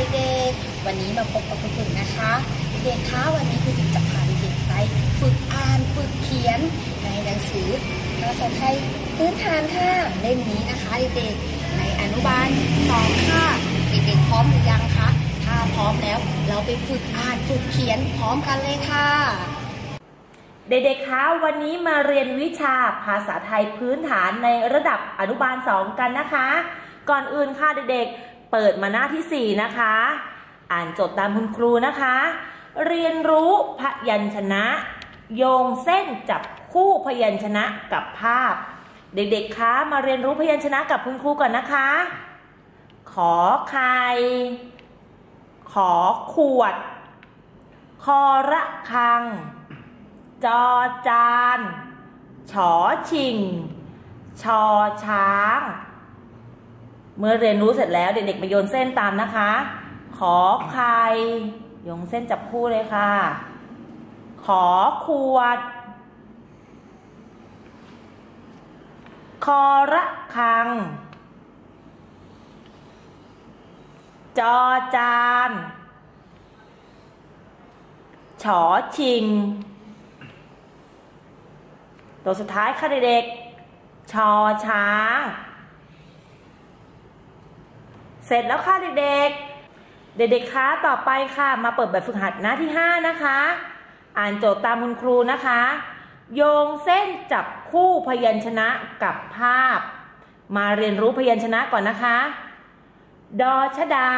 เด็กๆ วันนี้มาพบกับคุณครูนะคะ เด็กๆคะวันนี้คุณครูจะพาเด็กๆไปฝึกอ่านฝึกเขียนในหนังสือภาษาไทยพื้นฐานค่ะเล่มนี้นะคะเด็กๆในอนุบาลสองค่ะเด็กๆพร้อมหรือยังคะถ้าพร้อมแล้วเราไปฝึกอ่านฝึกเขียนพร้อมกันเลยค่ะ เด็กๆคะวันนี้มาเรียนวิชาภาษาไทยพื้นฐานในระดับอนุบาลสองกันนะคะ ก่อนอื่นค่ะเด็ก เปิดมาหน้าที่ 4 นะคะ อ่านจดตามคุณครูนะคะ เรียนรู้พยัญชนะ โยงเส้นจับคู่พยัญชนะกับภาพ เด็กๆ คะมาเรียนรู้พยัญชนะกับคุณครูก่อนนะคะ ขอไข่ขอขวด คอระคัง จอจาน ฉอชิง ชอช้าง เมื่อเรียนรู้เสร็จแล้วเด็กๆไปโยนเส้นตามนะคะ ขอไข่โยงเส้นจับคู่เลยค่ะ ขอขวด คอระคัง จอจาน ฉอชิง ตัวสุดท้ายค่ะเด็กๆ ชอช้าง เสร็จแล้วค่ะเด็กๆ เด็กๆคะต่อไปค่ะ มาเปิดแบบฝึกหัดหน้าที่ 5 นะคะ อ่านโจทย์ตามคุณครูนะคะ โยงเส้นจับคู่พยัญชนะกับภาพ มาเรียนรู้พยัญชนะก่อนนะคะ ดอชดา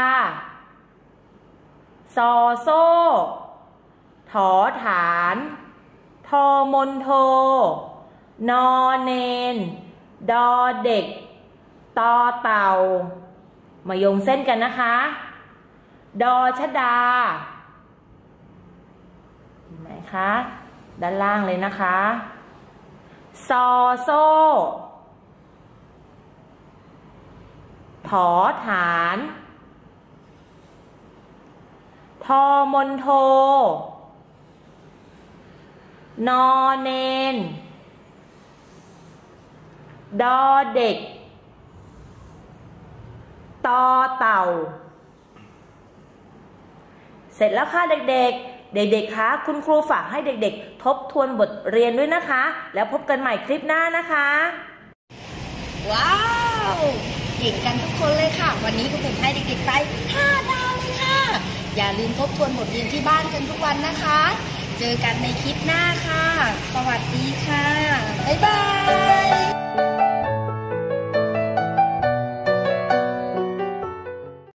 ซอโซ่ถอฐาน ทอมนโท นอเนน ดอเด็ก ตอเต่า มาโยงเส้นกันนะคะ ดอชดาเห็นไหมคะ ด้านล่างเลยนะคะ ซอโซถอฐาน ทอมนโท นอเนน ดอเด็ก ตอเต่า เสร็จแล้วค่ะเด็กๆ เด็กๆ คะ คุณครูฝากให้เด็กๆ ทบทวนบทเรียนด้วยนะคะ แล้วพบกันใหม่คลิปหน้านะคะ ว้าวเก่งกันทุกคนเลยค่ะ วันนี้คุณครูให้เด็กๆไป5ดาวเลยค่ะ อย่าลืมทบทวนบทเรียนที่บ้านกันทุกวันนะคะ เจอกันในคลิปหน้าค่ะ สวัสดีค่ะ บ๊ายบาย